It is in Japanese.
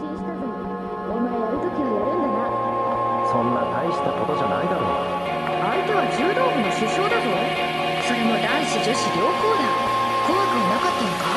心したぜお前やるときはやるんだな。そんな大したことじゃないだろう。相手は柔道部の主将だぞ。それも男子女子両方だ。怖くはなかったのか？